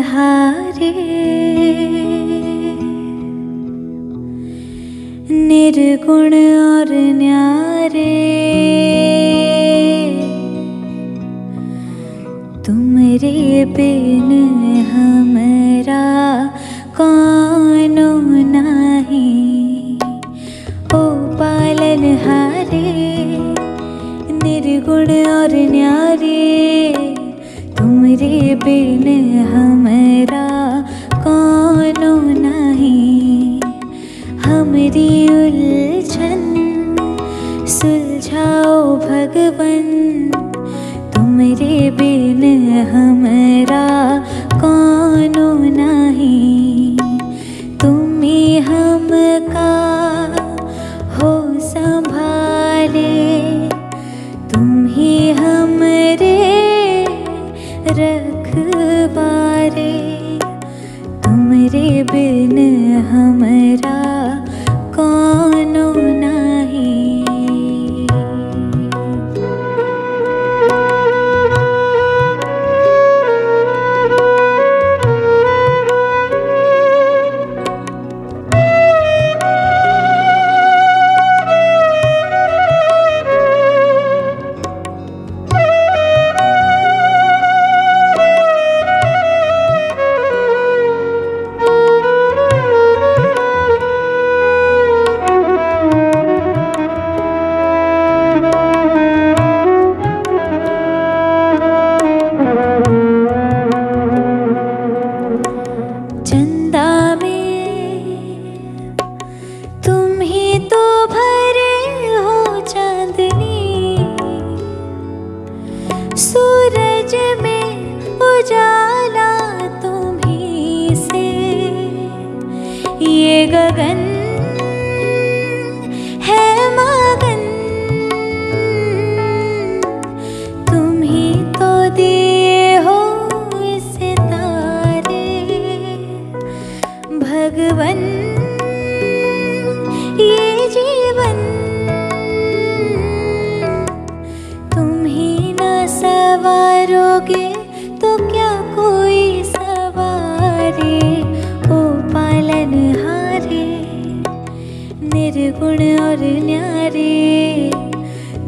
हारे। निर्गुण और न्यारे। तुमरे बिन हमरा कौनो नहीं। ओ पालन हारे। निर्गुण और न्यारे। बिन हमरा कौनो नहीं। हमरी उलझन, सुलझाओ भगवन। तुमरे बिन हमरा कौनो नहीं। तुम्ही हमका हो संभाले बिन கந்தகன்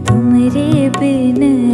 तुमरे बिन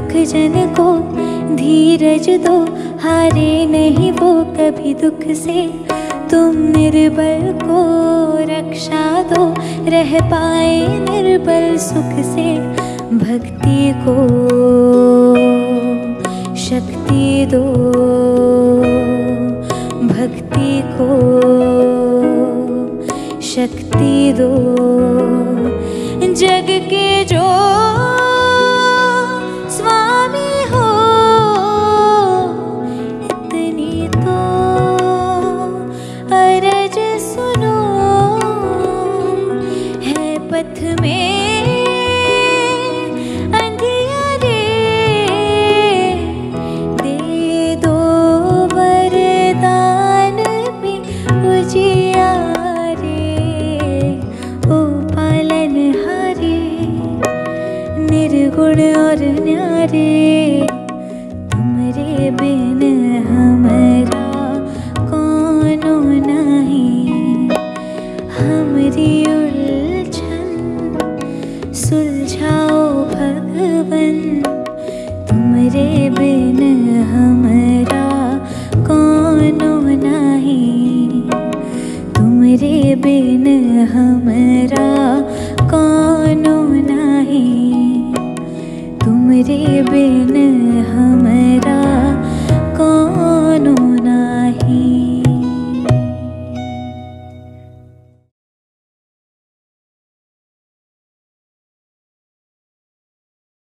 दुख जन को, धीरज दो। हारे नहीं वो कभी दुख से। तुम निर्बल को रक्षा दो। रह पाए निर्बल सुख से। भक्ति को शक्ति दो। भक्ति को शक्ति दो। जग के निर्गुण और न्यारे तुमरे बिन हमरा भगवन तुमरे बिन हमरा कौनो नहीं। तुमरे बिन हमरा